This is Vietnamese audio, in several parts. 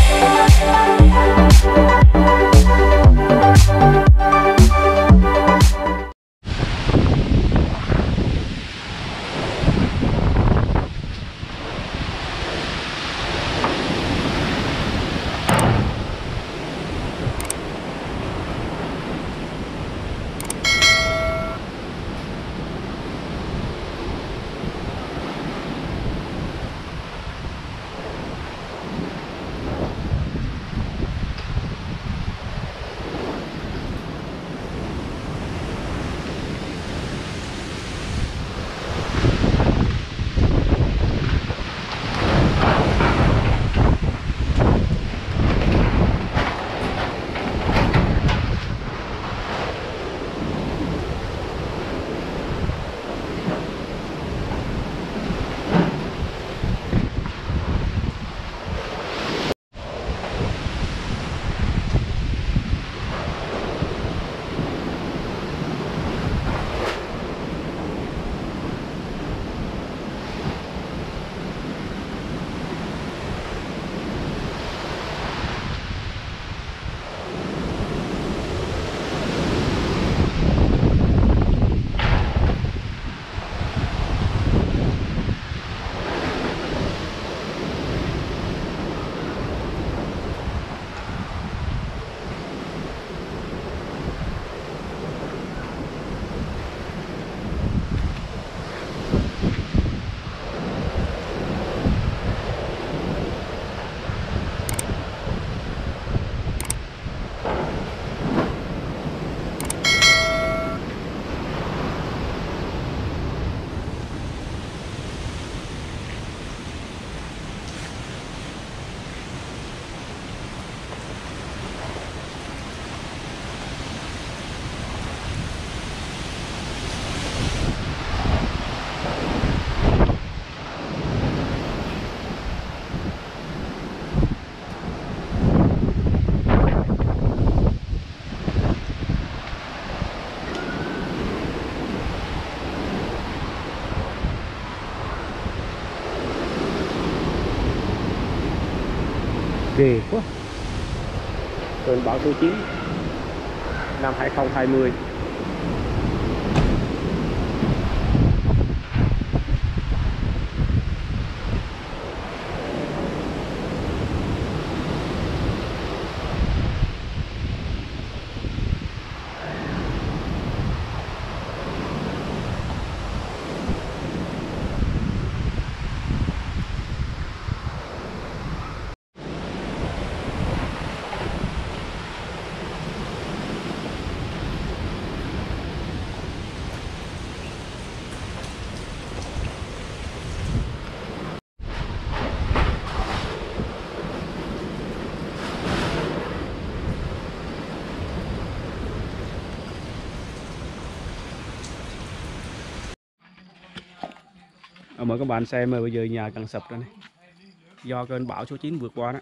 Thank you. Ghê quá. Cơn bão số 9 năm 2020 Ờ, mời các bạn xem bây giờ nhà càng sập rồi này. Do cơn bão số 9 vượt qua đó.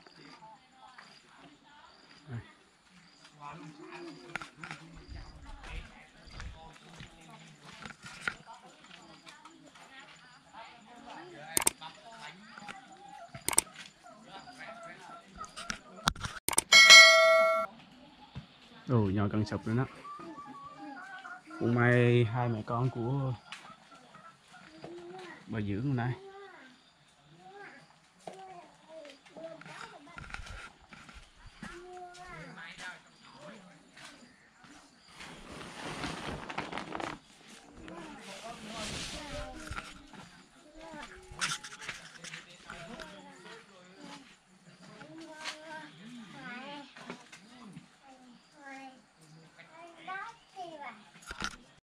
Ồ, nhà cần sập rồi đó. Cũng may hai mẹ con của bà dưỡng nay